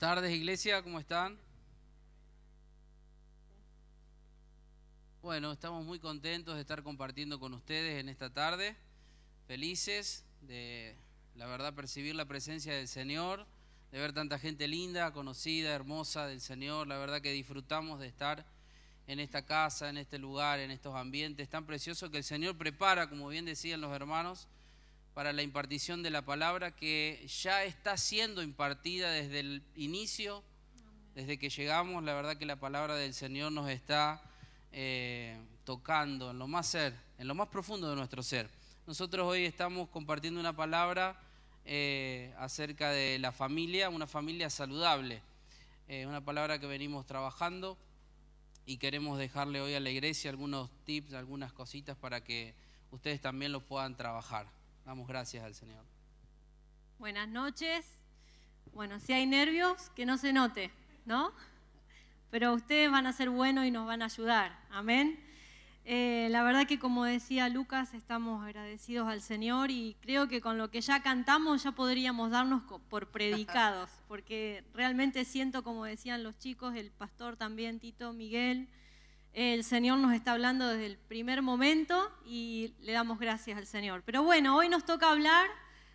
Tardes, iglesia, ¿cómo están? Bueno, estamos muy contentos de estar compartiendo con ustedes en esta tarde, felices de, la verdad, percibir la presencia del Señor, de ver tanta gente linda, conocida, hermosa del Señor, la verdad que disfrutamos de estar en esta casa, en este lugar, en estos ambientes tan preciosos que el Señor prepara, como bien decían los hermanos, para la impartición de la palabra que ya está siendo impartida desde el inicio, desde que llegamos. La verdad que la palabra del Señor nos está eh, tocando en lo más ser, en lo más profundo de nuestro ser. Nosotros hoy estamos compartiendo una palabra eh, acerca de la familia, una familia saludable. Eh, una palabra que venimos trabajando y queremos dejarle hoy a la iglesia algunos tips, algunas cositas para que ustedes también lo puedan trabajar. Damos gracias al Señor. Buenas noches. Bueno, si hay nervios, que no se note, ¿no? Pero ustedes van a ser buenos y nos van a ayudar. Amén. Eh, la verdad que como decía Lucas, estamos agradecidos al Señor y creo que con lo que ya cantamos ya podríamos darnos por predicados, porque realmente siento, como decían los chicos, el pastor también, Tito, Miguel, el Señor nos está hablando desde el primer momento y le damos gracias al Señor. Pero bueno, hoy nos toca hablar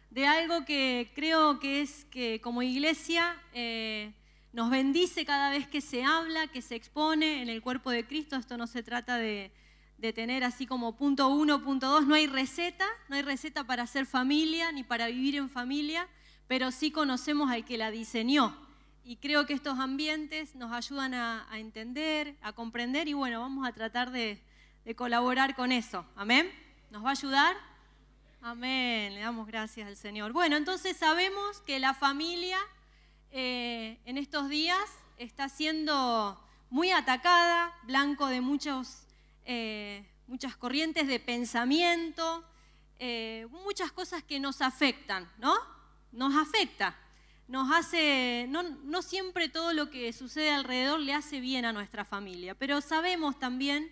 de algo que creo que es que como iglesia eh, nos bendice cada vez que se habla, que se expone en el cuerpo de Cristo. Esto no se trata de, de tener así como punto uno, punto dos. No hay receta, no hay receta para hacer familia ni para vivir en familia, pero sí conocemos al que la diseñó y creo que estos ambientes nos ayudan a, entender, a comprender y bueno, vamos a tratar de, colaborar con eso. Amén. ¿Nos va a ayudar? Amén. Le damos gracias al Señor. Bueno, entonces sabemos que la familia eh, en estos días está siendo muy atacada, blanco de muchos, eh, muchas corrientes de pensamiento, eh, muchas cosas que nos afectan, ¿no? Nos afecta nos hace, no, siempre todo lo que sucede alrededor le hace bien a nuestra familia, pero sabemos también,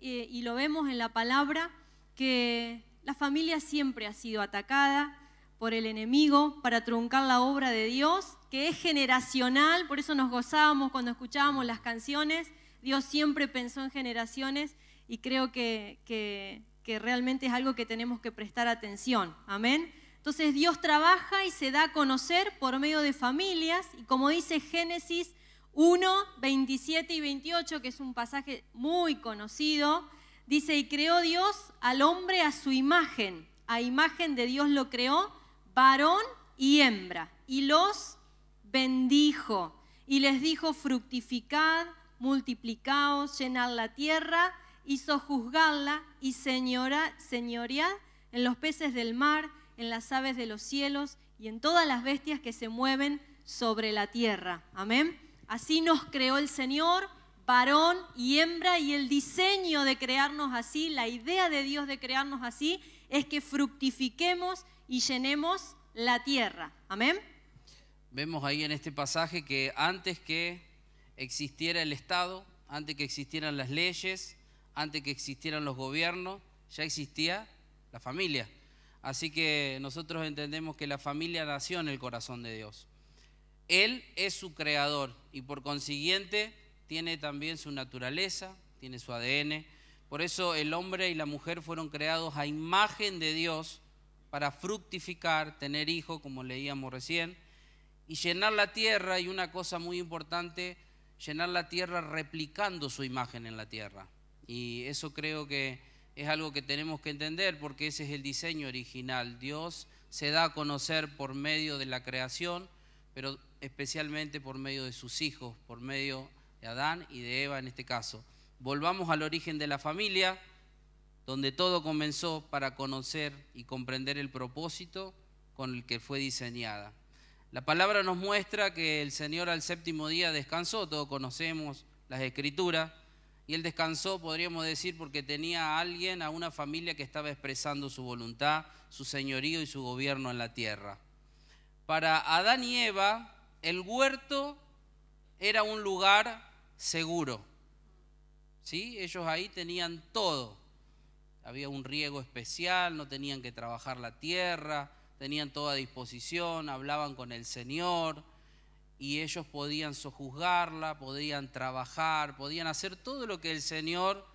eh, y lo vemos en la palabra, que la familia siempre ha sido atacada por el enemigo para truncar la obra de Dios, que es generacional, por eso nos gozábamos cuando escuchábamos las canciones, Dios siempre pensó en generaciones y creo que, que, que realmente es algo que tenemos que prestar atención. Amén. Entonces Dios trabaja y se da a conocer por medio de familias y como dice Génesis 1, 27 y 28, que es un pasaje muy conocido, dice, y creó Dios al hombre a su imagen, a imagen de Dios lo creó, varón y hembra, y los bendijo y les dijo, fructificad, multiplicaos, llenad la tierra y sojuzgadla y señora, señoread en los peces del mar en las aves de los cielos y en todas las bestias que se mueven sobre la tierra. Amén. Así nos creó el Señor, varón y hembra, y el diseño de crearnos así, la idea de Dios de crearnos así, es que fructifiquemos y llenemos la tierra. Amén. Vemos ahí en este pasaje que antes que existiera el Estado, antes que existieran las leyes, antes que existieran los gobiernos, ya existía la familia. Así que nosotros entendemos que la familia nació en el corazón de Dios. Él es su creador y por consiguiente tiene también su naturaleza, tiene su ADN. Por eso el hombre y la mujer fueron creados a imagen de Dios para fructificar, tener hijos, como leíamos recién, y llenar la tierra, y una cosa muy importante, llenar la tierra replicando su imagen en la tierra. Y eso creo que es algo que tenemos que entender porque ese es el diseño original. Dios se da a conocer por medio de la creación, pero especialmente por medio de sus hijos, por medio de Adán y de Eva en este caso. Volvamos al origen de la familia, donde todo comenzó para conocer y comprender el propósito con el que fue diseñada. La palabra nos muestra que el Señor al séptimo día descansó, todos conocemos las escrituras, y él descansó, podríamos decir, porque tenía a alguien, a una familia que estaba expresando su voluntad, su señorío y su gobierno en la tierra. Para Adán y Eva, el huerto era un lugar seguro. ¿Sí? Ellos ahí tenían todo. Había un riego especial, no tenían que trabajar la tierra, tenían toda disposición, hablaban con el Señor. Y ellos podían sojuzgarla, podían trabajar, podían hacer todo lo que el Señor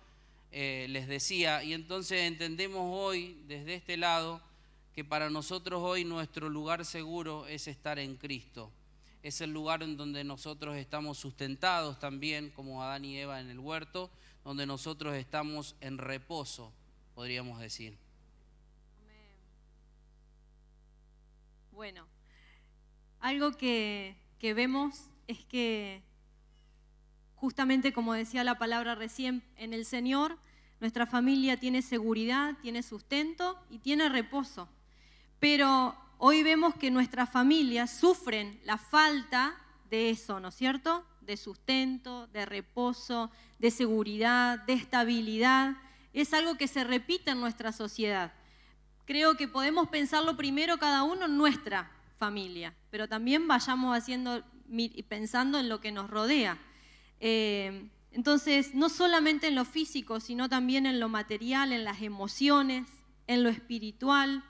eh, les decía. Y entonces entendemos hoy, desde este lado, que para nosotros hoy nuestro lugar seguro es estar en Cristo. Es el lugar en donde nosotros estamos sustentados también, como Adán y Eva en el huerto, donde nosotros estamos en reposo, podríamos decir. Bueno, algo que, vemos es que justamente como decía la palabra recién, en el Señor nuestra familia tiene seguridad, tiene sustento y tiene reposo. Pero hoy vemos que nuestras familias sufren la falta de eso, ¿no es cierto? De sustento, de reposo, de seguridad, de estabilidad. Es algo que se repite en nuestra sociedad. Creo que podemos pensarlo primero cada uno en nuestra familia, pero también vayamos haciendo, pensando en lo que nos rodea. Eh, entonces, no solamente en lo físico, sino también en lo material, en las emociones, en lo espiritual,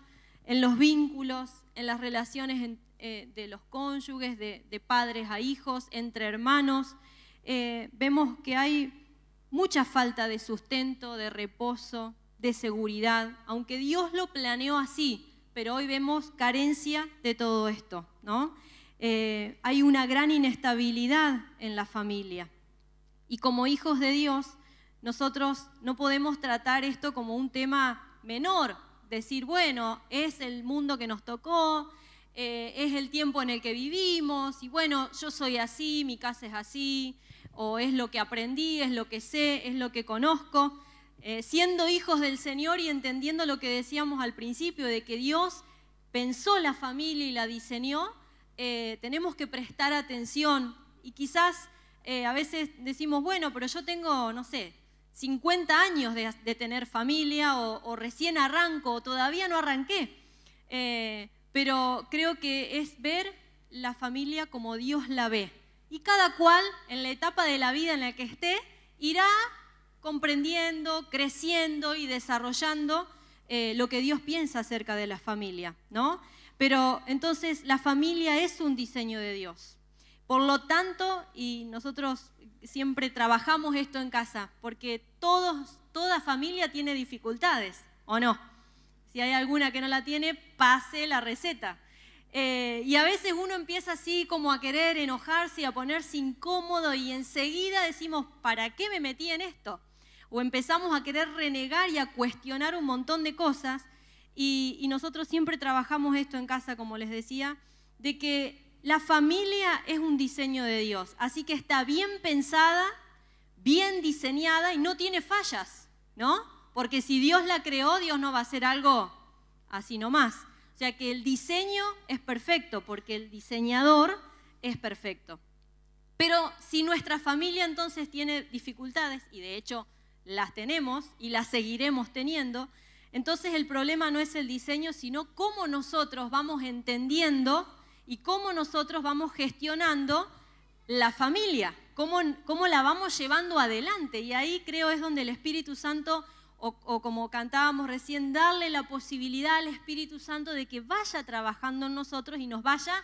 en los vínculos, en las relaciones eh, de los cónyuges, de, padres a hijos, entre hermanos. Eh, vemos que hay mucha falta de sustento, de reposo, de seguridad, aunque Dios lo planeó así, pero hoy vemos carencia de todo esto, ¿no? Eh, hay una gran inestabilidad en la familia. Y como hijos de Dios, nosotros no podemos tratar esto como un tema menor, decir, bueno, es el mundo que nos tocó, eh, es el tiempo en el que vivimos, y bueno, yo soy así, mi casa es así, o es lo que aprendí, es lo que sé, es lo que conozco. Eh, siendo hijos del Señor y entendiendo lo que decíamos al principio, de que Dios pensó la familia y la diseñó, eh, tenemos que prestar atención y quizás eh, a veces decimos, bueno, pero yo tengo, no sé, 50 años de, tener familia o, recién arranco o todavía no arranqué, pero creo que es ver la familia como Dios la ve. Y cada cual en la etapa de la vida en la que esté irá comprendiendo, creciendo y desarrollando eh, lo que Dios piensa acerca de la familia, ¿no? Pero entonces la familia es un diseño de Dios. Por lo tanto, y nosotros siempre trabajamos esto en casa, porque todos, toda familia tiene dificultades, ¿o no? Si hay alguna que no la tiene, pase la receta. Eh, y a veces uno empieza así como a querer enojarse y a ponerse incómodo y enseguida decimos, ¿para qué me metí en esto? O empezamos a querer renegar y a cuestionar un montón de cosas. Y, nosotros siempre trabajamos esto en casa, como les decía, de que la familia es un diseño de Dios, así que está bien pensada, bien diseñada y no tiene fallas, ¿no? Porque si Dios la creó, Dios no va a hacer algo así nomás. O sea que el diseño es perfecto, porque el diseñador es perfecto. Pero si nuestra familia entonces tiene dificultades, y de hecho las tenemos y las seguiremos teniendo, entonces el problema no es el diseño, sino cómo nosotros vamos entendiendo y cómo nosotros vamos gestionando la familia, cómo, cómo la vamos llevando adelante. Y ahí creo es donde el Espíritu Santo, o, o como cantábamos recién, darle la posibilidad al Espíritu Santo de que vaya trabajando en nosotros y nos vaya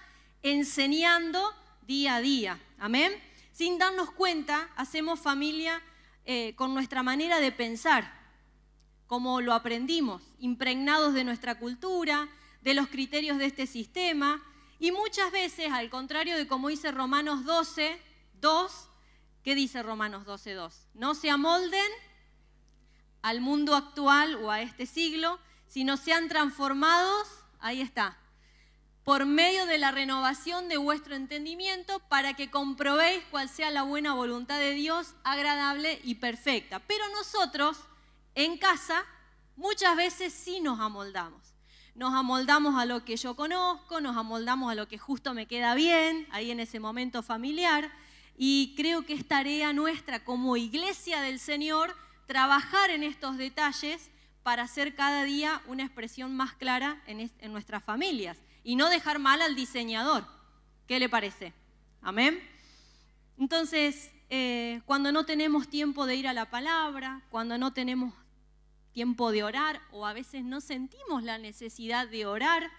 enseñando día a día. Amén. Sin darnos cuenta, hacemos familia eh, con nuestra manera de pensar, como lo aprendimos, impregnados de nuestra cultura, de los criterios de este sistema, y muchas veces, al contrario de como dice Romanos 12, 2, ¿qué dice Romanos 12, 2? No se amolden al mundo actual o a este siglo, sino sean transformados, ahí está, por medio de la renovación de vuestro entendimiento para que comprobéis cuál sea la buena voluntad de Dios, agradable y perfecta. Pero nosotros en casa muchas veces sí nos amoldamos. Nos amoldamos a lo que yo conozco, nos amoldamos a lo que justo me queda bien, ahí en ese momento familiar. Y creo que es tarea nuestra como iglesia del Señor trabajar en estos detalles para hacer cada día una expresión más clara en, en nuestras familias y no dejar mal al diseñador. ¿Qué le parece? Amén. Entonces, eh, cuando no tenemos tiempo de ir a la palabra, cuando no tenemos tiempo de orar o a veces no sentimos la necesidad de orar,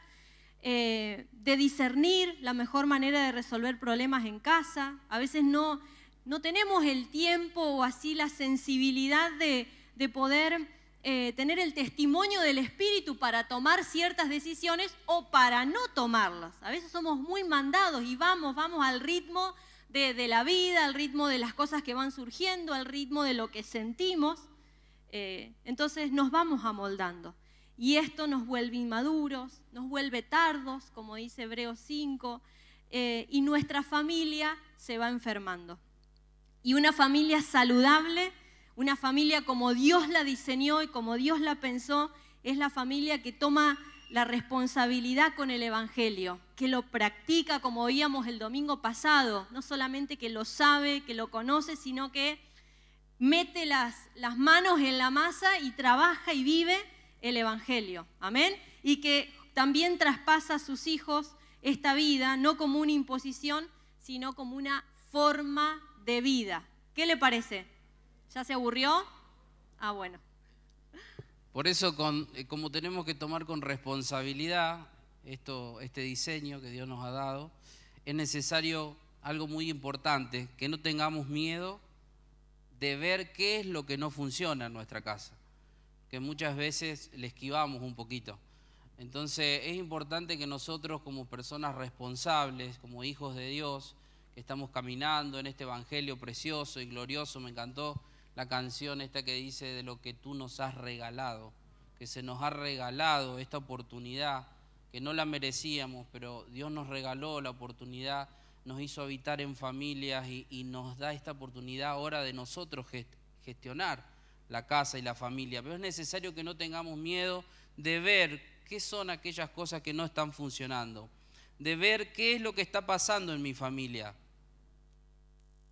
eh, de discernir la mejor manera de resolver problemas en casa. A veces no, no tenemos el tiempo o así la sensibilidad de, de poder eh, tener el testimonio del Espíritu para tomar ciertas decisiones o para no tomarlas. A veces somos muy mandados y vamos, vamos al ritmo de, la vida, al ritmo de las cosas que van surgiendo, al ritmo de lo que sentimos. Eh, entonces nos vamos amoldando. Y esto nos vuelve inmaduros, nos vuelve tardos, como dice Hebreos 5, eh, y nuestra familia se va enfermando. Y una familia saludable una familia como Dios la diseñó y como Dios la pensó, es la familia que toma la responsabilidad con el Evangelio, que lo practica como oíamos el domingo pasado, no solamente que lo sabe, que lo conoce, sino que mete las, las manos en la masa y trabaja y vive el Evangelio. Amén. Y que también traspasa a sus hijos esta vida, no como una imposición, sino como una forma de vida. ¿Qué le parece? ¿Ya se aburrió? Ah, bueno. Por eso, eh, como tenemos que tomar con responsabilidad esto, este diseño que Dios nos ha dado, es necesario algo muy importante, que no tengamos miedo de ver qué es lo que no funciona en nuestra casa, que muchas veces le esquivamos un poquito. Entonces es importante que nosotros como personas responsables, como hijos de Dios, que estamos caminando en este Evangelio precioso y glorioso, me encantó la canción esta que dice de lo que tú nos has regalado, que se nos ha regalado esta oportunidad, que no la merecíamos, pero Dios nos regaló la oportunidad, nos hizo habitar en familias y, nos da esta oportunidad ahora de nosotros gestionar la casa y la familia. Pero es necesario que no tengamos miedo de ver qué son aquellas cosas que no están funcionando, de ver qué es lo que está pasando en mi familia,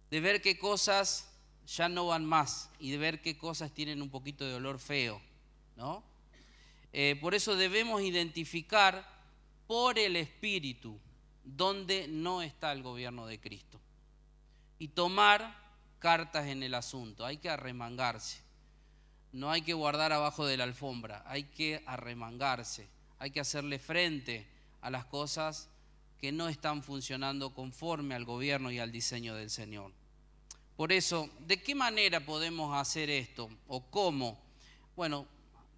de ver qué cosas ya no van más y ver qué cosas tienen un poquito de olor feo, ¿no? Eh, por eso debemos identificar por el Espíritu dónde no está el gobierno de Cristo y tomar cartas en el asunto. Hay que arremangarse. No hay que guardar abajo de la alfombra, hay que arremangarse, hay que hacerle frente a las cosas que no están funcionando conforme al gobierno y al diseño del Señor. Por eso, ¿de qué manera podemos hacer esto? ¿O cómo? Bueno,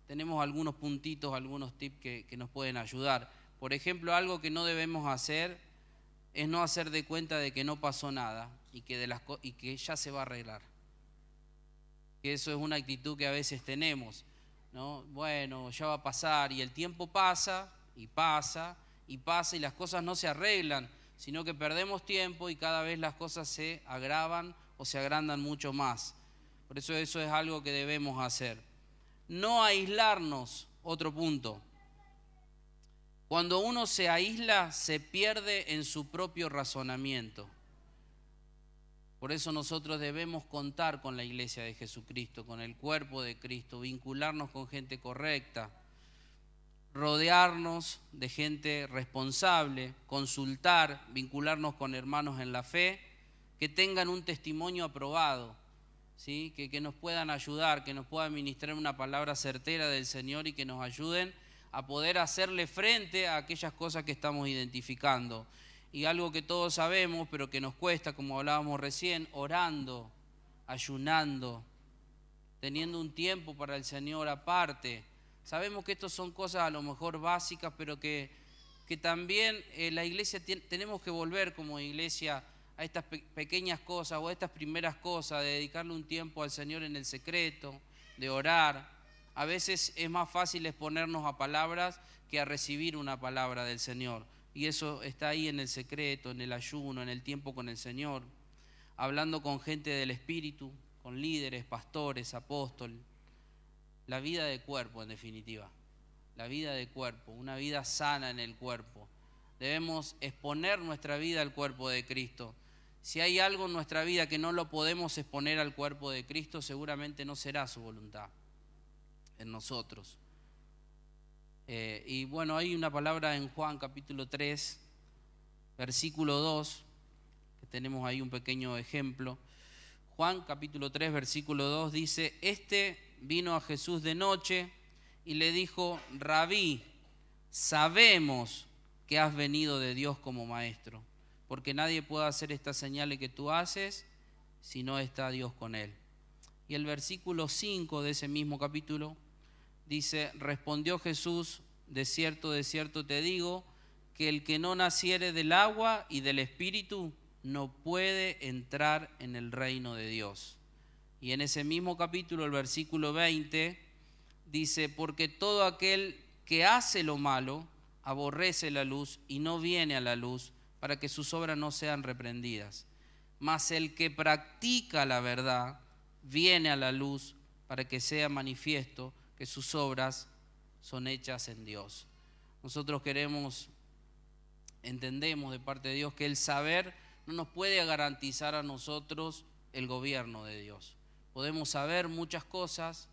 tenemos algunos puntitos, algunos tips que, nos pueden ayudar. Por ejemplo, algo que no debemos hacer es no hacer de cuenta de que no pasó nada y que, ya se va a arreglar. Que eso es una actitud que a veces tenemos. ¿no? Bueno, ya va a pasar y el tiempo pasa y pasa y pasa y las cosas no se arreglan, sino que perdemos tiempo y cada vez las cosas se agravan o se agrandan mucho más. Por eso eso es algo que debemos hacer. No aislarnos, otro punto. Cuando uno se aísla, se pierde en su propio razonamiento. Por eso nosotros debemos contar con la iglesia de Jesucristo, con el cuerpo de Cristo, vincularnos con gente correcta, rodearnos de gente responsable, consultar, vincularnos con hermanos en la fe que tengan un testimonio aprobado, ¿sí? que, que nos puedan ayudar, que nos puedan ministrar una palabra certera del Señor y que nos ayuden a poder hacerle frente a aquellas cosas que estamos identificando. Y algo que todos sabemos, pero que nos cuesta, como hablábamos recién, orando, ayunando, teniendo un tiempo para el Señor aparte. Sabemos que estas son cosas a lo mejor básicas, pero que, que también eh, la iglesia tenemos que volver como iglesia a estas pequeñas cosas o a estas primeras cosas, de dedicarle un tiempo al Señor en el secreto, de orar. A veces es más fácil exponernos a palabras que a recibir una palabra del Señor. Y eso está ahí en el secreto, en el ayuno, en el tiempo con el Señor, hablando con gente del Espíritu, con líderes, pastores, apóstoles. La vida de cuerpo, en definitiva. La vida de cuerpo, una vida sana en el cuerpo. Debemos exponer nuestra vida al cuerpo de Cristo si hay algo en nuestra vida que no lo podemos exponer al cuerpo de Cristo, seguramente no será su voluntad en nosotros. Eh, y bueno, hay una palabra en Juan capítulo 3, versículo 2, que tenemos ahí un pequeño ejemplo. Juan capítulo 3, versículo 2 dice, este vino a Jesús de noche y le dijo, rabí, sabemos que has venido de Dios como maestro, porque nadie puede hacer estas señales que tú haces si no está Dios con él. Y el versículo 5 de ese mismo capítulo dice, respondió Jesús, de cierto, de cierto te digo, que el que no naciere del agua y del espíritu no puede entrar en el reino de Dios. Y en ese mismo capítulo, el versículo 20, dice, porque todo aquel que hace lo malo aborrece la luz y no viene a la luz para que sus obras no sean reprendidas. Mas el que practica la verdad viene a la luz para que sea manifiesto que sus obras son hechas en Dios. Nosotros queremos, entendemos de parte de Dios que el saber no nos puede garantizar a nosotros el gobierno de Dios. Podemos saber muchas cosas,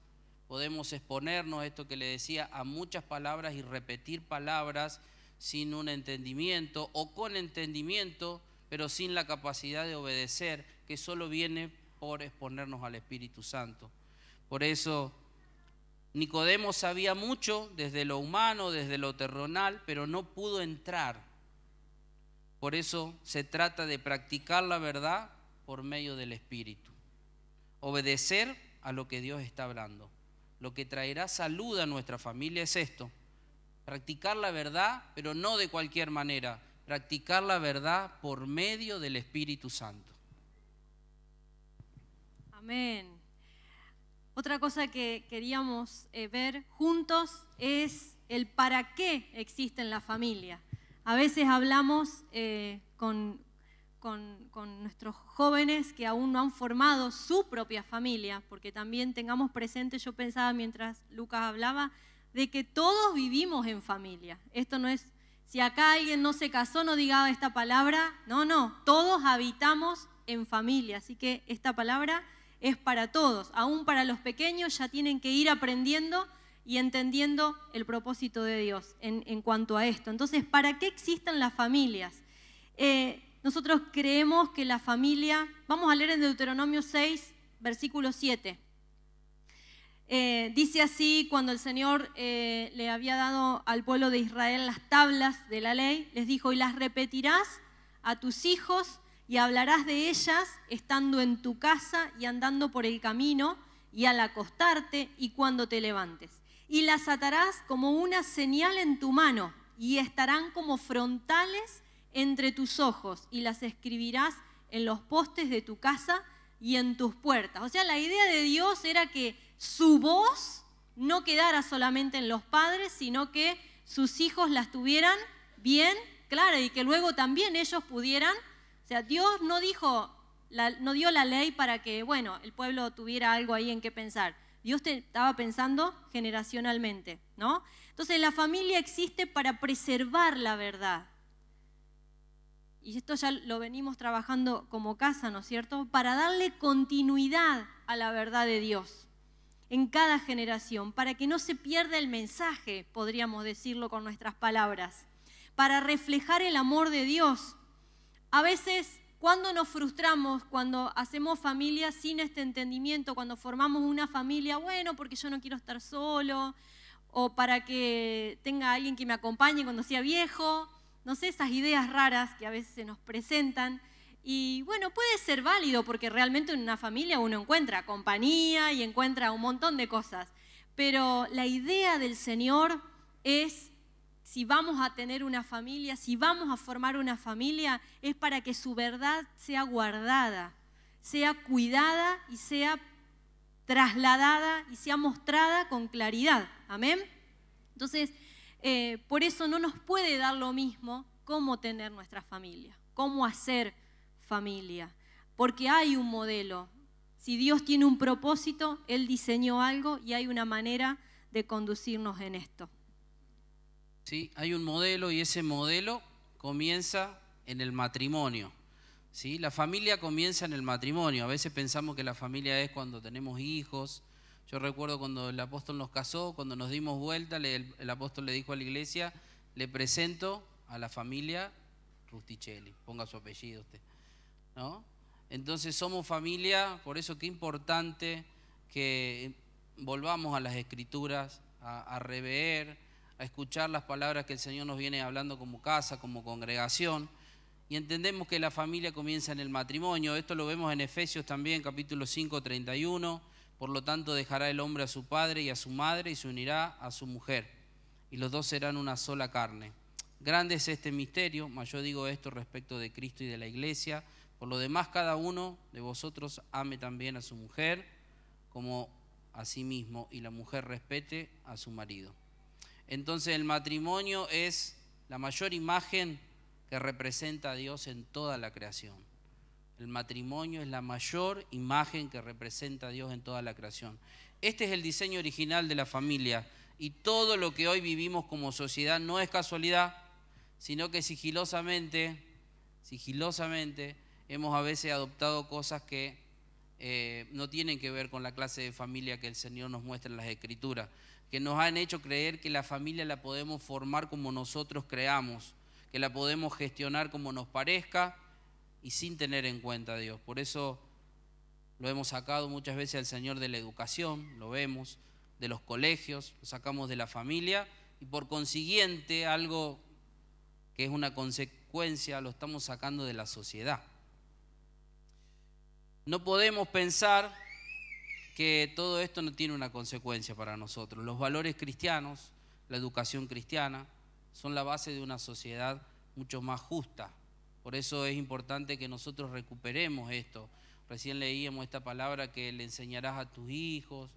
podemos exponernos, esto que le decía, a muchas palabras y repetir palabras sin un entendimiento o con entendimiento, pero sin la capacidad de obedecer, que solo viene por exponernos al Espíritu Santo. Por eso Nicodemo sabía mucho desde lo humano, desde lo terrenal, pero no pudo entrar. Por eso se trata de practicar la verdad por medio del Espíritu. Obedecer a lo que Dios está hablando lo que traerá salud a nuestra familia es esto, practicar la verdad, pero no de cualquier manera, practicar la verdad por medio del Espíritu Santo. Amén. Otra cosa que queríamos eh, ver juntos es el para qué existe en la familia. A veces hablamos eh, con, con, nuestros jóvenes que aún no han formado su propia familia, porque también tengamos presente, yo pensaba mientras Lucas hablaba, de que todos vivimos en familia. Esto no es, si acá alguien no se casó, no diga esta palabra, no, no, todos habitamos en familia, así que esta palabra es para todos, aún para los pequeños ya tienen que ir aprendiendo y entendiendo el propósito de Dios en, cuanto a esto. Entonces, ¿para qué existen las familias? Eh, nosotros creemos que la familia, vamos a leer en Deuteronomio 6, versículo 7. Eh, dice así, cuando el Señor eh, le había dado al pueblo de Israel las tablas de la ley, les dijo, y las repetirás a tus hijos y hablarás de ellas estando en tu casa y andando por el camino y al acostarte y cuando te levantes. Y las atarás como una señal en tu mano y estarán como frontales entre tus ojos y las escribirás en los postes de tu casa y en tus puertas. O sea, la idea de Dios era que su voz no quedara solamente en los padres, sino que sus hijos las tuvieran bien clara y que luego también ellos pudieran. O sea, Dios no dijo, no dio la ley para que, bueno, el pueblo tuviera algo ahí en qué pensar. Dios estaba pensando generacionalmente, ¿no? Entonces la familia existe para preservar la verdad, y esto ya lo venimos trabajando como casa, ¿no es cierto? Para darle continuidad a la verdad de Dios en cada generación, para que no se pierda el mensaje, podríamos decirlo con nuestras palabras, para reflejar el amor de Dios. A veces, cuando nos frustramos, cuando hacemos familia sin este entendimiento, cuando formamos una familia, bueno, porque yo no quiero estar solo, o para que tenga alguien que me acompañe cuando sea viejo, no sé, esas ideas raras que a veces se nos presentan. Y bueno, puede ser válido porque realmente en una familia uno encuentra compañía y encuentra un montón de cosas. Pero la idea del Señor es, si vamos a tener una familia, si vamos a formar una familia, es para que su verdad sea guardada, sea cuidada y sea trasladada y sea mostrada con claridad. Amén. Entonces, eh, por eso no nos puede dar lo mismo cómo tener nuestra familia, cómo hacer familia, porque hay un modelo. Si Dios tiene un propósito, Él diseñó algo y hay una manera de conducirnos en esto. Sí, hay un modelo y ese modelo comienza en el matrimonio. ¿sí? La familia comienza en el matrimonio. A veces pensamos que la familia es cuando tenemos hijos, yo recuerdo cuando el apóstol nos casó, cuando nos dimos vuelta, el, apóstol le dijo a la iglesia, le presento a la familia Rusticelli, ponga su apellido usted. Entonces somos familia, por eso qué importante que volvamos a las escrituras, a, rever, a escuchar las palabras que el Señor nos viene hablando como casa, como congregación. Y entendemos que la familia comienza en el matrimonio. Esto lo vemos en Efesios también, capítulo 5, 31. Por lo tanto, dejará el hombre a su padre y a su madre y se unirá a su mujer. Y los dos serán una sola carne. Grande es este misterio, mas yo digo esto respecto de Cristo y de la iglesia. Por lo demás, cada uno de vosotros ame también a su mujer como a sí mismo y la mujer respete a su marido. Entonces el matrimonio es la mayor imagen que representa a Dios en toda la creación. El matrimonio es la mayor imagen que representa a Dios en toda la creación. Este es el diseño original de la familia y todo lo que hoy vivimos como sociedad no es casualidad, sino que sigilosamente, sigilosamente hemos a veces adoptado cosas que eh, no tienen que ver con la clase de familia que el Señor nos muestra en las Escrituras, que nos han hecho creer que la familia la podemos formar como nosotros creamos que la podemos gestionar como nos parezca y sin tener en cuenta a Dios. Por eso lo hemos sacado muchas veces al Señor de la educación, lo vemos, de los colegios, lo sacamos de la familia y por consiguiente algo que es una consecuencia lo estamos sacando de la sociedad. No podemos pensar que todo esto no tiene una consecuencia para nosotros. Los valores cristianos, la educación cristiana, son la base de una sociedad mucho más justa. Por eso es importante que nosotros recuperemos esto. Recién leíamos esta palabra que le enseñarás a tus hijos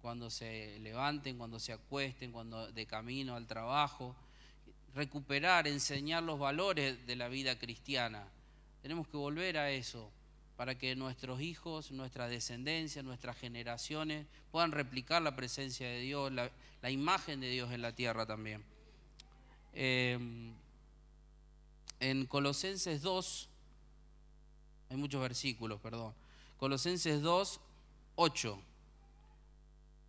cuando se levanten, cuando se acuesten, cuando de camino al trabajo. Recuperar, enseñar los valores de la vida cristiana. Tenemos que volver a eso para que nuestros hijos, nuestra descendencia, nuestras generaciones puedan replicar la presencia de Dios, la, imagen de Dios en la tierra también. Em, en Colosenses 2, hay muchos versículos, perdón. Colosenses 2, 8.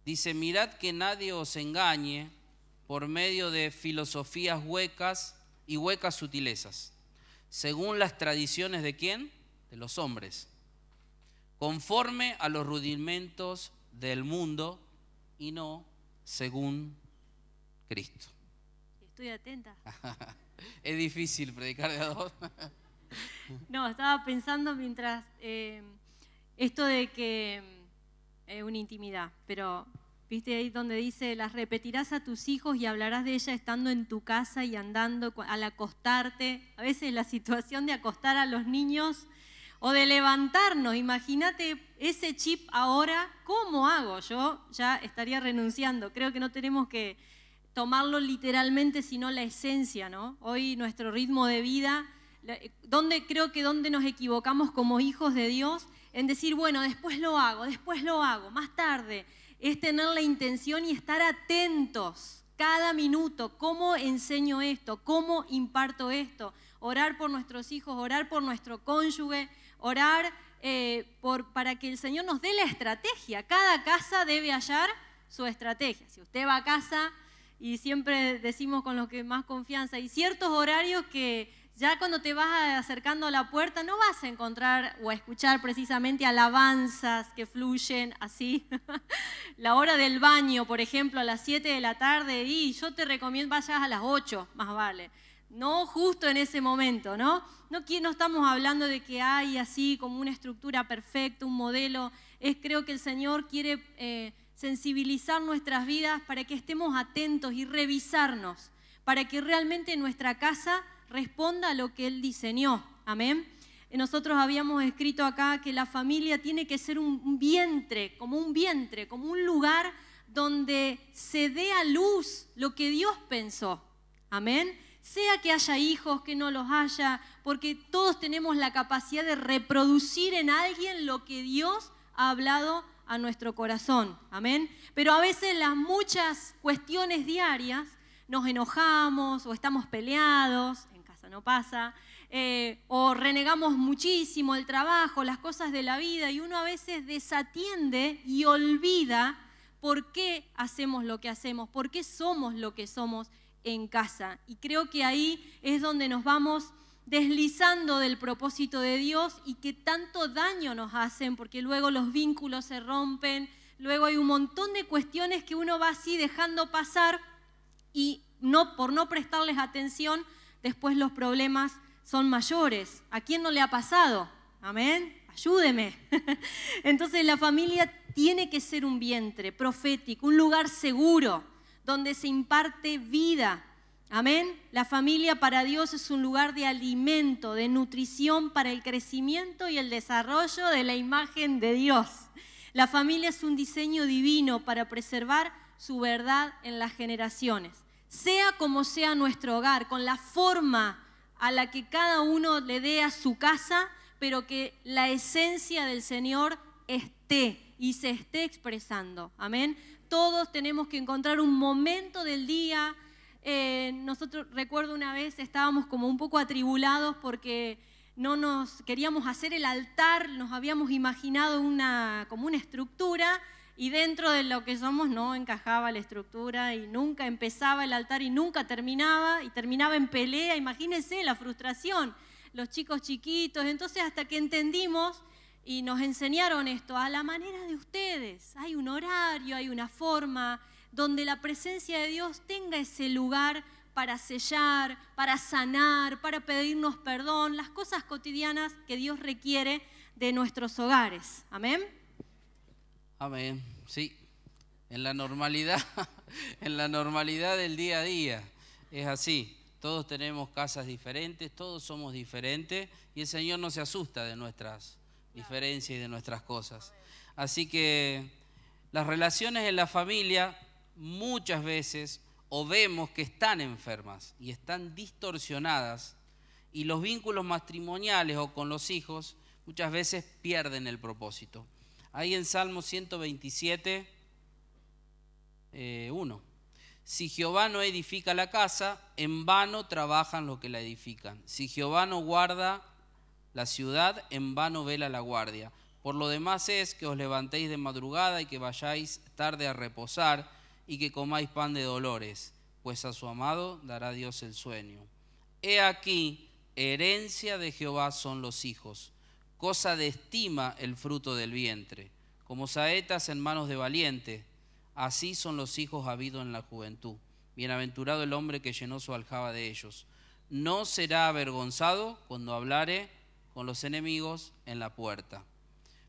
Dice, mirad que nadie os engañe por medio de filosofías huecas y huecas sutilezas, según las tradiciones de quién? De los hombres, conforme a los rudimentos del mundo y no según Cristo. Estoy atenta. es difícil predicar de a dos. no, estaba pensando mientras eh, esto de que es eh, una intimidad, pero viste ahí donde dice, las repetirás a tus hijos y hablarás de ella estando en tu casa y andando al acostarte. A veces la situación de acostar a los niños o de levantarnos, imagínate ese chip ahora, ¿cómo hago? Yo ya estaría renunciando. Creo que no tenemos que tomarlo literalmente, sino la esencia, ¿no? Hoy nuestro ritmo de vida, donde creo que donde nos equivocamos como hijos de Dios, en decir, bueno, después lo hago, después lo hago, más tarde, es tener la intención y estar atentos cada minuto, cómo enseño esto, cómo imparto esto, orar por nuestros hijos, orar por nuestro cónyuge, orar eh, para que el Señor nos dé la estrategia. Cada casa debe hallar su estrategia. Si usted va a casa y siempre decimos con lo que más confianza, hay ciertos horarios que ya cuando te vas acercando a la puerta no vas a encontrar o a escuchar precisamente alabanzas que fluyen así. la hora del baño, por ejemplo, a las 7 de la tarde, y yo te recomiendo vayas a las 8, más vale. No justo en ese momento, ¿no? No, no estamos hablando de que hay así como una estructura perfecta, un modelo. Es creo que el Señor quiere... Eh, sensibilizar nuestras vidas para que estemos atentos y revisarnos, para que realmente nuestra casa responda a lo que Él diseñó. Amén. Nosotros habíamos escrito acá que la familia tiene que ser un vientre, como un vientre, como un lugar donde se dé a luz lo que Dios pensó. Amén. Sea que haya hijos, que no los haya, porque todos tenemos la capacidad de reproducir en alguien lo que Dios ha hablado a nuestro corazón. Amén. Pero a veces las muchas cuestiones diarias nos enojamos o estamos peleados, en casa no pasa, eh, o renegamos muchísimo el trabajo, las cosas de la vida, y uno a veces desatiende y olvida por qué hacemos lo que hacemos, por qué somos lo que somos en casa. Y creo que ahí es donde nos vamos deslizando del propósito de Dios y que tanto daño nos hacen, porque luego los vínculos se rompen, luego hay un montón de cuestiones que uno va así dejando pasar y no, por no prestarles atención, después los problemas son mayores. ¿A quién no le ha pasado? Amén. Ayúdeme. Entonces la familia tiene que ser un vientre profético, un lugar seguro donde se imparte vida. Amén. La familia para Dios es un lugar de alimento, de nutrición para el crecimiento y el desarrollo de la imagen de Dios. La familia es un diseño divino para preservar su verdad en las generaciones. Sea como sea nuestro hogar, con la forma a la que cada uno le dé a su casa, pero que la esencia del Señor esté y se esté expresando. Amén. Todos tenemos que encontrar un momento del día. Eh, nosotros recuerdo una vez estábamos como un poco atribulados porque no nos queríamos hacer el altar, nos habíamos imaginado una, como una estructura y dentro de lo que somos no encajaba la estructura y nunca empezaba el altar y nunca terminaba y terminaba en pelea, imagínense la frustración, los chicos chiquitos, entonces hasta que entendimos y nos enseñaron esto a la manera de ustedes, hay un horario, hay una forma donde la presencia de Dios tenga ese lugar para sellar, para sanar, para pedirnos perdón, las cosas cotidianas que Dios requiere de nuestros hogares. Amén. Amén. Sí. En la normalidad, en la normalidad del día a día es así. Todos tenemos casas diferentes, todos somos diferentes y el Señor no se asusta de nuestras diferencias y de nuestras cosas. Así que las relaciones en la familia muchas veces o vemos que están enfermas y están distorsionadas y los vínculos matrimoniales o con los hijos muchas veces pierden el propósito. Ahí en Salmo 127, 1. Eh, si Jehová no edifica la casa, en vano trabajan los que la edifican. Si Jehová no guarda la ciudad, en vano vela la guardia. Por lo demás es que os levantéis de madrugada y que vayáis tarde a reposar y que comáis pan de dolores, pues a su amado dará Dios el sueño. He aquí, herencia de Jehová son los hijos cosa de estima el fruto del vientre, como saetas en manos de valiente, así son los hijos habidos en la juventud. Bienaventurado el hombre que llenó su aljaba de ellos. No será avergonzado cuando hablare con los enemigos en la puerta.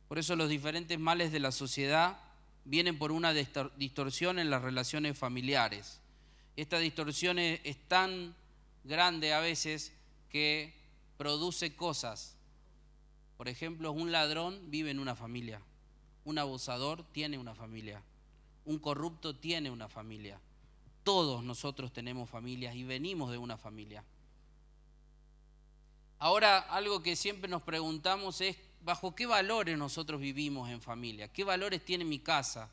Por eso los diferentes males de la sociedad vienen por una distorsión en las relaciones familiares. Esta distorsión es tan grande a veces que produce cosas por ejemplo, un ladrón vive en una familia, un abusador tiene una familia, un corrupto tiene una familia. Todos nosotros tenemos familias y venimos de una familia. Ahora, algo que siempre nos preguntamos es, ¿bajo qué valores nosotros vivimos en familia? ¿Qué valores tiene mi casa?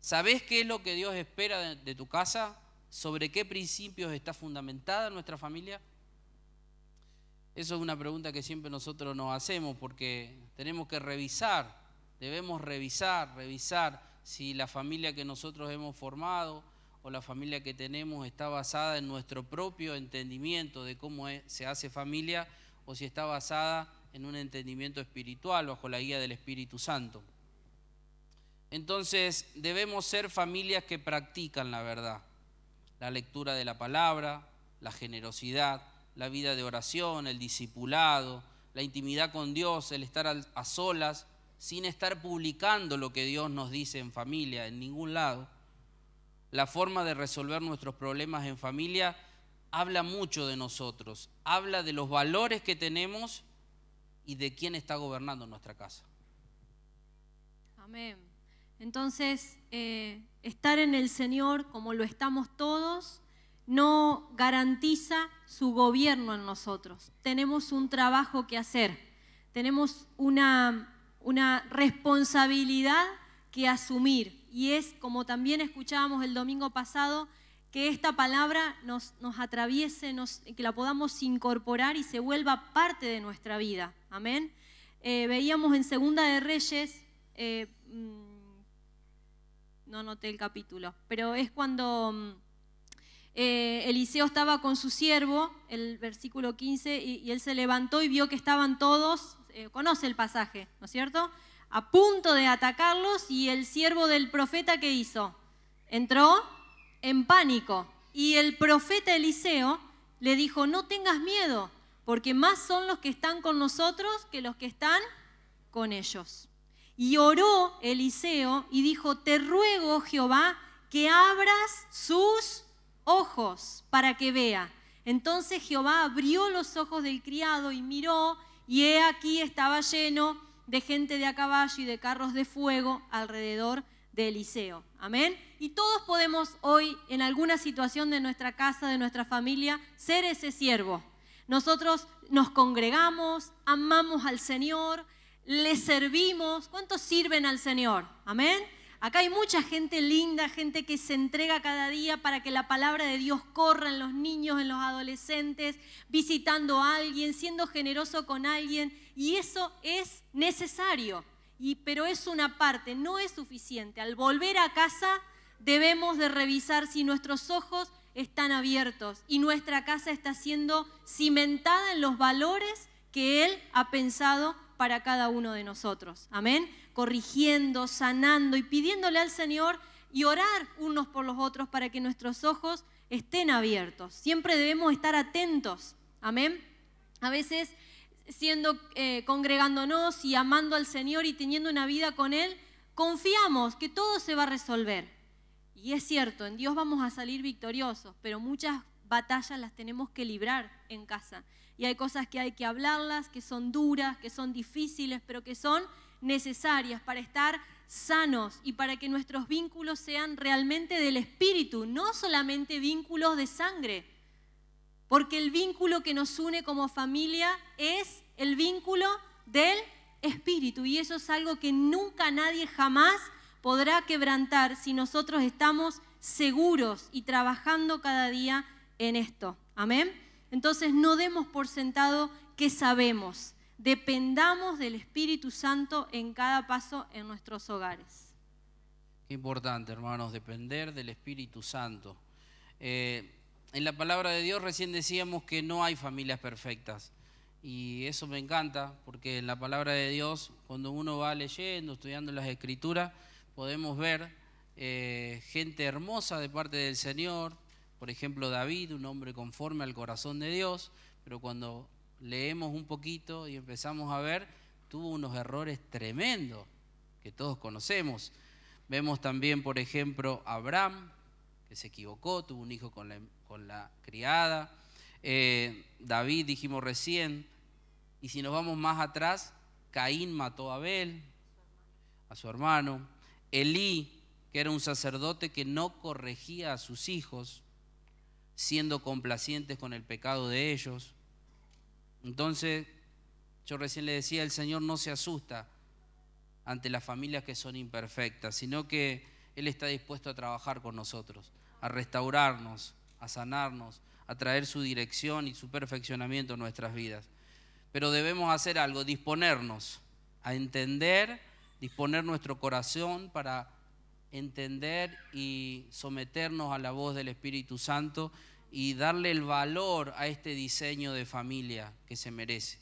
¿Sabés qué es lo que Dios espera de, de tu casa? ¿Sobre qué principios está fundamentada nuestra familia? Eso es una pregunta que siempre nosotros nos hacemos porque tenemos que revisar, debemos revisar, revisar si la familia que nosotros hemos formado o la familia que tenemos está basada en nuestro propio entendimiento de cómo se hace familia o si está basada en un entendimiento espiritual bajo la guía del Espíritu Santo. Entonces debemos ser familias que practican la verdad, la lectura de la palabra, la generosidad, la vida de oración, el discipulado, la intimidad con Dios, el estar a solas, sin estar publicando lo que Dios nos dice en familia, en ningún lado. La forma de resolver nuestros problemas en familia habla mucho de nosotros, habla de los valores que tenemos y de quién está gobernando nuestra casa. Amén. Entonces, eh, estar en el Señor como lo estamos todos no garantiza su gobierno en nosotros. Tenemos un trabajo que hacer, tenemos una, una responsabilidad que asumir. Y es, como también escuchábamos el domingo pasado, que esta palabra nos, nos atraviese, que la podamos incorporar y se vuelva parte de nuestra vida. Amén. Eh, veíamos en Segunda de Reyes, eh, mm, no noté el capítulo, pero es cuando mm, eh, Eliseo estaba con su siervo, el versículo 15, y, él se levantó y vio que estaban todos, conoce el pasaje, ¿no es cierto? A punto de atacarlos y el siervo del profeta, ¿qué hizo? Entró en pánico. Y el profeta Eliseo le dijo, no tengas miedo, porque más son los que están con nosotros que los que están con ellos. Y oró Eliseo y dijo, te ruego, Jehová, que abras sus ojos para que vea. Entonces Jehová abrió los ojos del criado y miró, y he aquí estaba lleno de gente de a caballo y de carros de fuego alrededor de Eliseo. Amén. Y todos podemos hoy, en alguna situación de nuestra casa, de nuestra familia, ser ese siervo. Nosotros nos congregamos, amamos al Señor, le servimos. ¿Cuántos sirven al Señor? Amén. Acá hay mucha gente linda, gente que se entrega cada día para que la palabra de Dios corra en los niños, en los adolescentes, visitando a alguien, siendo generoso con alguien. Y eso es necesario pero es una parte, no es suficiente. Al volver a casa debemos de revisar si nuestros ojos están abiertos y nuestra casa está siendo cimentada en los valores que Él ha pensado para cada uno de nosotros. Amén. Corrigiendo, sanando y pidiéndole al Señor y orar unos por los otros para que nuestros ojos estén abiertos. Siempre debemos estar atentos. Amén. A veces siendo, eh, congregándonos y amando al Señor y teniendo una vida con Él, confiamos que todo se va a resolver. Y es cierto, en Dios vamos a salir victoriosos, pero muchas batallas las tenemos que librar en casa. Y hay cosas que hay que hablarlas, que son duras, que son difíciles, pero que son necesarias para estar sanos y para que nuestros vínculos sean realmente del espíritu, no solamente vínculos de sangre porque el vínculo que nos une como familia es el vínculo del Espíritu. Y eso es algo que nunca nadie jamás podrá quebrantar si nosotros estamos seguros y trabajando cada día en esto. Amén. Entonces no demos por sentado que sabemos. Dependamos del Espíritu Santo en cada paso en nuestros hogares. Qué importante, hermanos, depender del Espíritu Santo. Eh, en la palabra de Dios recién decíamos que no hay familias perfectas. Y eso me encanta, porque en la palabra de Dios, cuando uno va leyendo, estudiando las escrituras, podemos ver eh, gente hermosa de parte del Señor. Por ejemplo, David, un hombre conforme al corazón de Dios, pero cuando leemos un poquito y empezamos a ver, tuvo unos errores tremendos que todos conocemos. Vemos también, por ejemplo, Abraham, que se equivocó, tuvo un hijo con la con la criada. Eh, David, dijimos recién, y si nos vamos más atrás, Caín mató a Abel, a su hermano. Elí, que era un sacerdote que no corregía a sus hijos, siendo complacientes con el pecado de ellos. Entonces, yo recién le decía, el Señor no se asusta ante las familias que son imperfectas, sino que Él está dispuesto a trabajar con nosotros, a restaurarnos, a sanarnos, a traer su dirección y su perfeccionamiento en nuestras vidas. Pero debemos hacer algo, disponernos a entender, disponer nuestro corazón para entender y someternos a la voz del Espíritu Santo y darle el valor a este diseño de familia que se merece.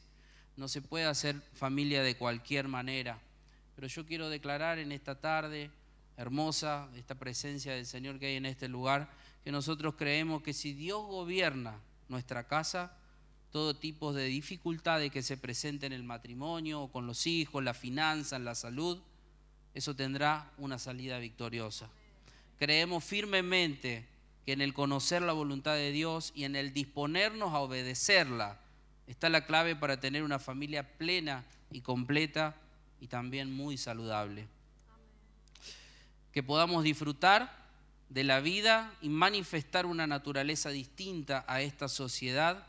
No se puede hacer familia de cualquier manera, pero yo quiero declarar en esta tarde hermosa, esta presencia del Señor que hay en este lugar, que nosotros creemos que si Dios gobierna nuestra casa, todo tipo de dificultades que se presenten en el matrimonio, con los hijos, la finanza, la salud, eso tendrá una salida victoriosa. Creemos firmemente que en el conocer la voluntad de Dios y en el disponernos a obedecerla está la clave para tener una familia plena y completa y también muy saludable. Que podamos disfrutar de la vida y manifestar una naturaleza distinta a esta sociedad.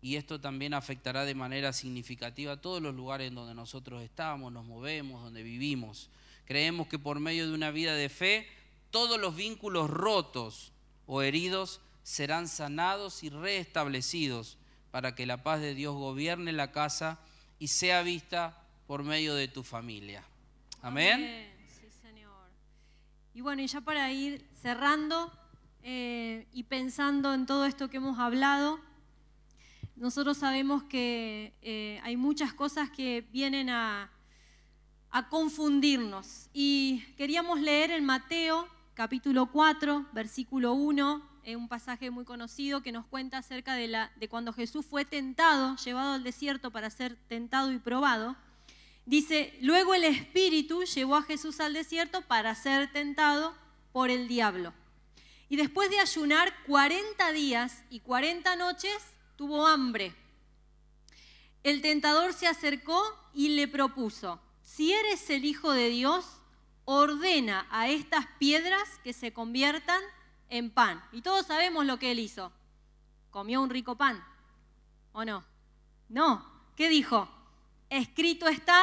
Y esto también afectará de manera significativa a todos los lugares en donde nosotros estamos, nos movemos, donde vivimos. Creemos que por medio de una vida de fe, todos los vínculos rotos o heridos serán sanados y reestablecidos para que la paz de Dios gobierne la casa y sea vista por medio de tu familia. Amén. Y bueno, y ya para ir cerrando eh, y pensando en todo esto que hemos hablado, nosotros sabemos que eh, hay muchas cosas que vienen a, confundirnos. Y queríamos leer en Mateo capítulo 4, versículo 1, es un pasaje muy conocido que nos cuenta acerca de, la, de cuando Jesús fue tentado, llevado al desierto para ser tentado y probado. Dice, luego el Espíritu llevó a Jesús al desierto para ser tentado por el diablo. Y después de ayunar 40 días y 40 noches, tuvo hambre. El tentador se acercó y le propuso, si eres el Hijo de Dios, ordena a estas piedras que se conviertan en pan. Y todos sabemos lo que él hizo. Comió un rico pan. ¿O no? No. ¿Qué dijo? Escrito está,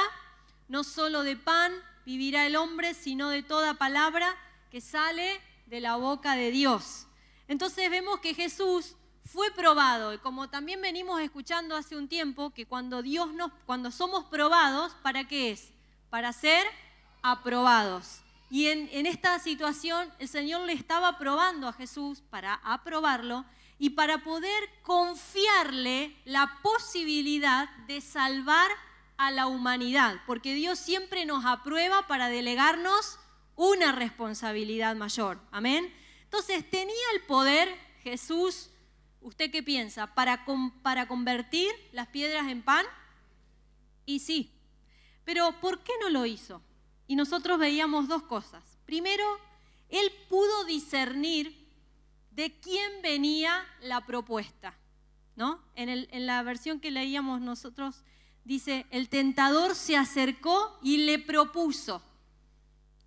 no solo de pan vivirá el hombre, sino de toda palabra que sale de la boca de Dios. Entonces vemos que Jesús fue probado y como también venimos escuchando hace un tiempo que cuando Dios nos cuando somos probados, ¿para qué es? Para ser aprobados. Y en, en, esta situación el Señor le estaba probando a Jesús para aprobarlo y para poder confiarle la posibilidad de salvar a la humanidad, porque Dios siempre nos aprueba para delegarnos una responsabilidad mayor. Amén. Entonces, ¿tenía el poder Jesús, usted qué piensa, para, para convertir las piedras en pan? Y sí, pero ¿por qué no lo hizo? Y nosotros veíamos dos cosas. Primero, él pudo discernir de quién venía la propuesta. ¿no? En, en, la versión que leíamos nosotros dice, el tentador se acercó y le propuso,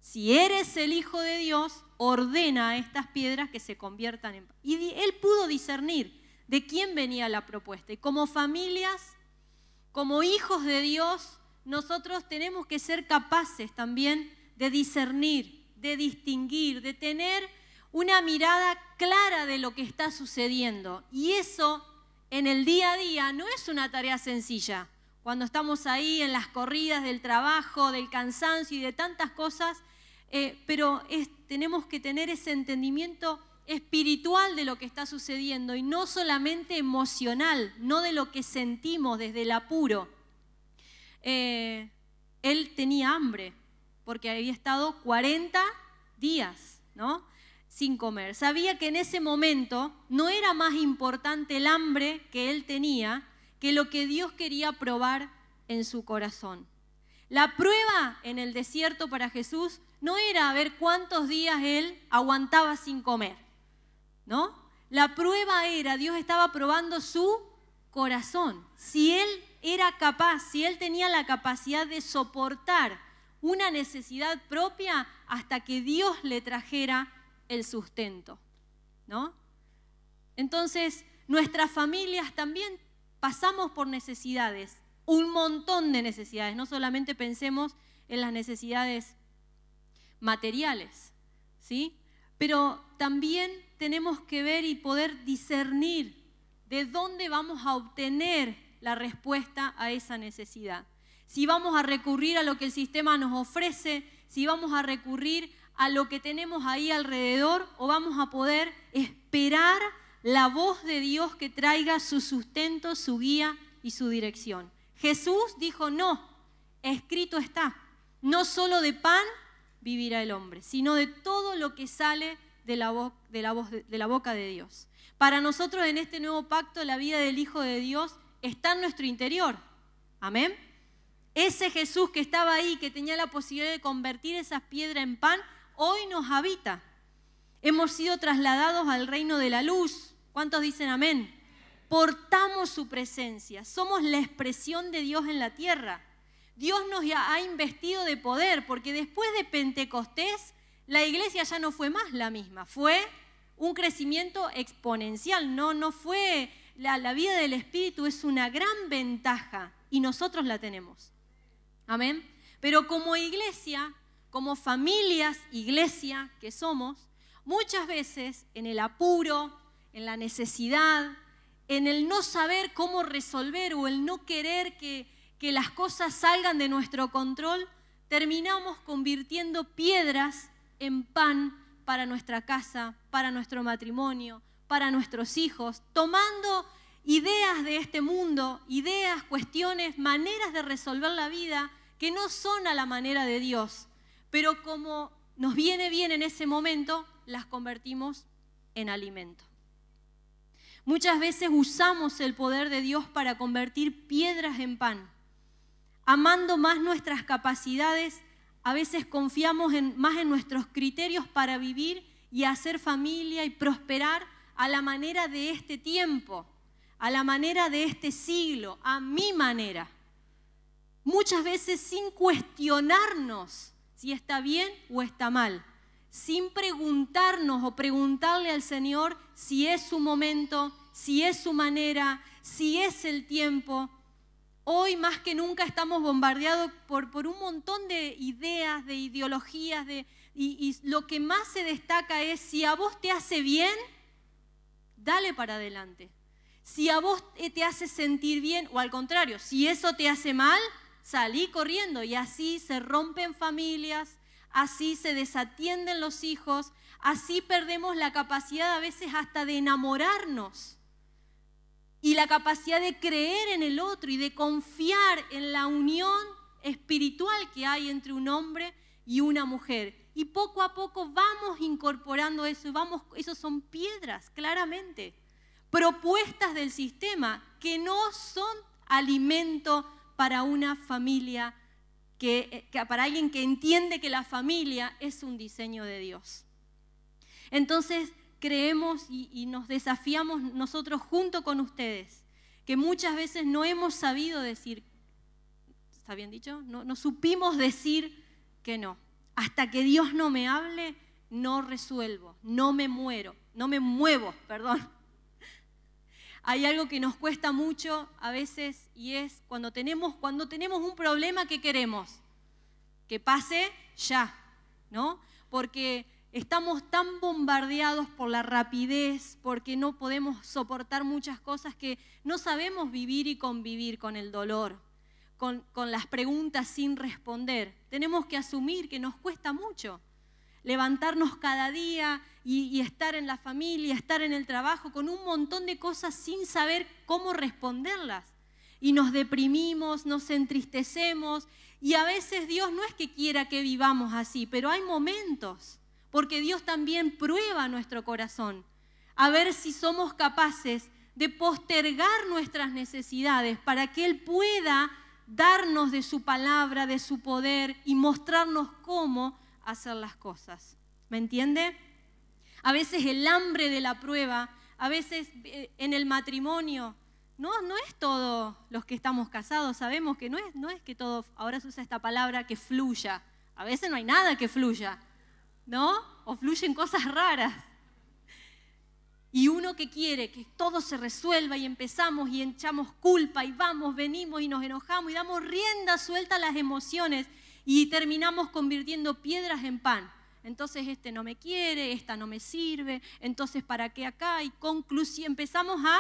si eres el Hijo de Dios, ordena a estas piedras que se conviertan en... Y él pudo discernir de quién venía la propuesta. Y como familias, como hijos de Dios, nosotros tenemos que ser capaces también de discernir, de distinguir, de tener una mirada clara de lo que está sucediendo. Y eso en el día a día no es una tarea sencilla. Cuando estamos ahí en las corridas del trabajo, del cansancio y de tantas cosas, eh, pero tenemos que tener ese entendimiento espiritual de lo que está sucediendo y no solamente emocional, no de lo que sentimos desde el apuro. Eh, él tenía hambre, porque había estado 40 días, ¿no? Sin comer. Sabía que en ese momento no era más importante el hambre que él tenía que lo que Dios quería probar en su corazón. La prueba en el desierto para Jesús no era ver cuántos días él aguantaba sin comer, ¿no? La prueba era, Dios estaba probando su corazón. Si él era capaz, si él tenía la capacidad de soportar una necesidad propia hasta que Dios le trajera el sustento, ¿no? Entonces, nuestras familias también pasamos por necesidades, un montón de necesidades, no solamente pensemos en las necesidades materiales, ¿sí? Pero también tenemos que ver y poder discernir de dónde vamos a obtener la respuesta a esa necesidad. Si vamos a recurrir a lo que el sistema nos ofrece, si vamos a recurrir a lo que tenemos ahí alrededor o vamos a poder esperar la voz de Dios que traiga su sustento, su guía y su dirección. Jesús dijo, no, escrito está, no solo de pan vivirá el hombre, sino de todo lo que sale de la, voz de la boca de Dios. Para nosotros en este nuevo pacto la vida del Hijo de Dios está en nuestro interior. Amén. Ese Jesús que estaba ahí, que tenía la posibilidad de convertir esas piedras en pan, hoy nos habita. Hemos sido trasladados al reino de la luz. ¿Cuántos dicen amén? Portamos su presencia. Somos la expresión de Dios en la tierra. Dios nos ha investido de poder, porque después de Pentecostés, la iglesia ya no fue más la misma. Fue un crecimiento exponencial, no, no fue la, vida del Espíritu es una gran ventaja y nosotros la tenemos. Amén. Pero como iglesia, como familias, iglesia que somos, muchas veces en el apuro, en la necesidad, en el no saber cómo resolver o el no querer que, las cosas salgan de nuestro control, terminamos convirtiendo piedras en pan para nuestra casa, para nuestro matrimonio, para nuestros hijos, tomando ideas de este mundo, ideas, cuestiones, maneras de resolver la vida que no son a la manera de Dios. Pero como nos viene bien en ese momento, las convertimos en alimento. Muchas veces usamos el poder de Dios para convertir piedras en pan. Amando más nuestras capacidades, a veces confiamos más en nuestros criterios para vivir y hacer familia y prosperar a la manera de este tiempo, a la manera de este siglo, a mi manera. Muchas veces sin cuestionarnos si está bien o está mal sin preguntarnos o preguntarle al Señor si es su momento, si es su manera, si es el tiempo. Hoy más que nunca estamos bombardeados por, un montón de ideas, de ideologías, de, y lo que más se destaca es si a vos te hace bien, dale para adelante. Si a vos te hace sentir bien, o al contrario, si eso te hace mal, salí corriendo y así se rompen familias, así se desatienden los hijos, así perdemos la capacidad a veces hasta de enamorarnos y la capacidad de creer en el otro y de confiar en la unión espiritual que hay entre un hombre y una mujer. Y poco a poco vamos incorporando eso vamos, esos son piedras, claramente, propuestas del sistema que no son alimento para una familia que, para alguien que entiende que la familia es un diseño de Dios. Entonces creemos y, nos desafiamos nosotros junto con ustedes, que muchas veces no hemos sabido decir, ¿está bien dicho? No, no supimos decir que no. Hasta que Dios no me hable, no resuelvo, no me muero, no me muevo, perdón. Hay algo que nos cuesta mucho a veces y es cuando tenemos, cuando tenemos un problema que queremos, que pase ya, ¿no? Porque estamos tan bombardeados por la rapidez, porque no podemos soportar muchas cosas que no sabemos vivir y convivir con el dolor, con, con las preguntas sin responder. Tenemos que asumir que nos cuesta mucho levantarnos cada día y, estar en la familia, estar en el trabajo, con un montón de cosas sin saber cómo responderlas. Y nos deprimimos, nos entristecemos y a veces Dios no es que quiera que vivamos así, pero hay momentos, porque Dios también prueba nuestro corazón, a ver si somos capaces de postergar nuestras necesidades para que Él pueda darnos de su palabra, de su poder y mostrarnos cómo hacer las cosas. ¿Me entiende? A veces el hambre de la prueba, a veces eh, en el matrimonio, no, no es todo los que estamos casados, sabemos que no es, no es que todo, ahora se usa esta palabra que fluya, a veces no hay nada que fluya, ¿no? O fluyen cosas raras. Y uno que quiere que todo se resuelva y empezamos y echamos culpa y vamos, venimos y nos enojamos y damos rienda suelta a las emociones y terminamos convirtiendo piedras en pan. Entonces este no me quiere, esta no me sirve, entonces ¿para qué acá? Y conclusión, empezamos a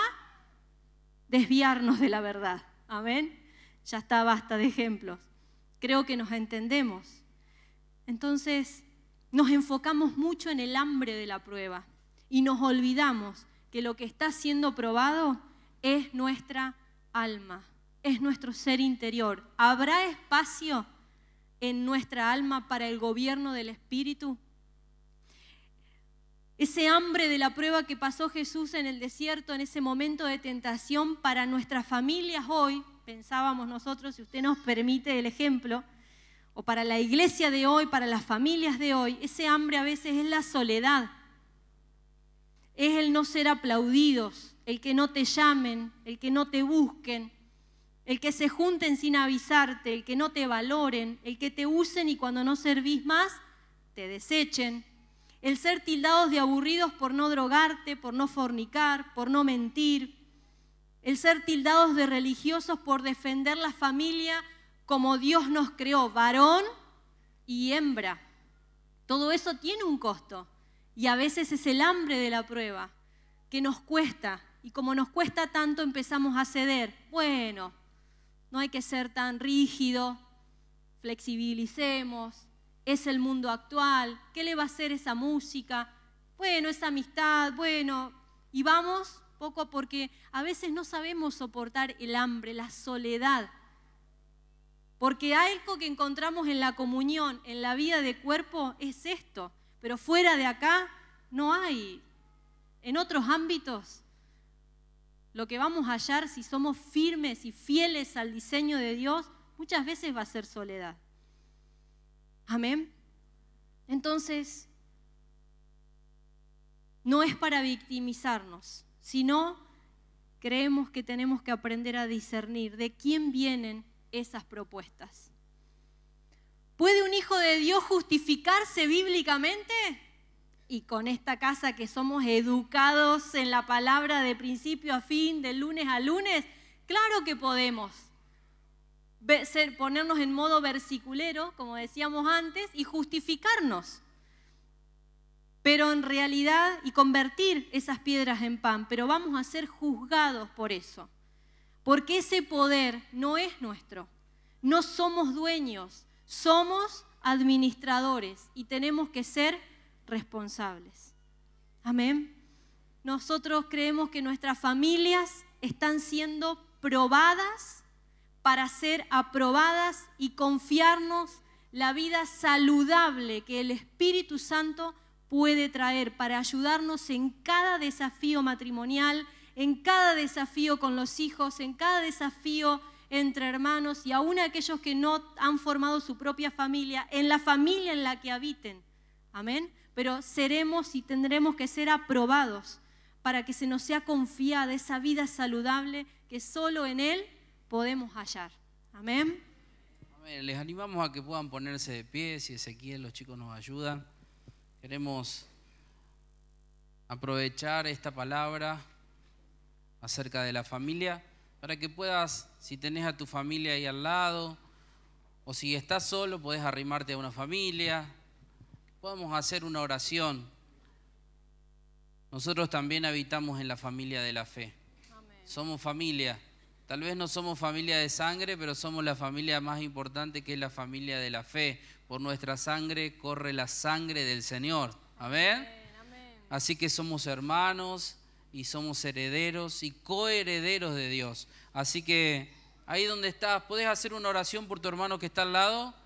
desviarnos de la verdad. Amén. Ya está, basta de ejemplos. Creo que nos entendemos. Entonces nos enfocamos mucho en el hambre de la prueba y nos olvidamos que lo que está siendo probado es nuestra alma, es nuestro ser interior. ¿Habrá espacio en nuestra alma para el gobierno del Espíritu? Ese hambre de la prueba que pasó Jesús en el desierto, en ese momento de tentación para nuestras familias hoy, pensábamos nosotros, si usted nos permite el ejemplo, o para la iglesia de hoy, para las familias de hoy, ese hambre a veces es la soledad, es el no ser aplaudidos, el que no te llamen, el que no te busquen, el que se junten sin avisarte, el que no te valoren, el que te usen y cuando no servís más, te desechen, el ser tildados de aburridos por no drogarte, por no fornicar, por no mentir, el ser tildados de religiosos por defender la familia como Dios nos creó, varón y hembra. Todo eso tiene un costo y a veces es el hambre de la prueba que nos cuesta y como nos cuesta tanto empezamos a ceder. Bueno, no hay que ser tan rígido, flexibilicemos, es el mundo actual, ¿qué le va a hacer esa música? Bueno, esa amistad, bueno, y vamos poco porque a veces no sabemos soportar el hambre, la soledad, Porque algo que encontramos en la comunión, en la vida de cuerpo, es esto. Pero fuera de acá no hay. En otros ámbitos, lo que vamos a hallar si somos firmes y fieles al diseño de Dios, muchas veces va a ser soledad. Amén. Entonces, no es para victimizarnos, sino creemos que tenemos que aprender a discernir de quién vienen esas propuestas. ¿Puede un hijo de Dios justificarse bíblicamente? Y con esta casa que somos educados en la palabra de principio a fin, de lunes a lunes, claro que podemos ponernos en modo versiculero, como decíamos antes, y justificarnos. Pero en realidad, y convertir esas piedras en pan, pero vamos a ser juzgados por eso. Porque ese poder no es nuestro. No somos dueños, somos administradores y tenemos que ser responsables. Amén. Nosotros creemos que nuestras familias están siendo probadas para ser aprobadas y confiarnos la vida saludable que el Espíritu Santo puede traer para ayudarnos en cada desafío matrimonial, en cada desafío con los hijos, en cada desafío entre hermanos y aún aquellos que no han formado su propia familia, en la familia en la que habiten. Amén. Pero seremos y tendremos que ser aprobados para que se nos sea confiada esa vida saludable que solo en Él podemos hallar. Amén. Les animamos a que puedan ponerse de pie, si Ezequiel, los chicos nos ayudan. Queremos aprovechar esta palabra acerca de la familia para que puedas, si tenés a tu familia ahí al lado, o si estás solo, podés arrimarte a una familia, podemos hacer una oración. Nosotros también habitamos en la familia de la fe. Somos familia. Tal vez no somos familia de sangre, pero somos la familia más importante que es la familia de la fe. Por nuestra sangre corre la sangre del Señor. Amén. Así que somos hermanos, y somos herederos y coherederos de Dios. Así que ahí donde estás, ¿puedes hacer una oración por tu hermano que está al lado?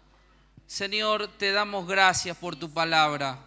Señor, te damos gracias por tu palabra.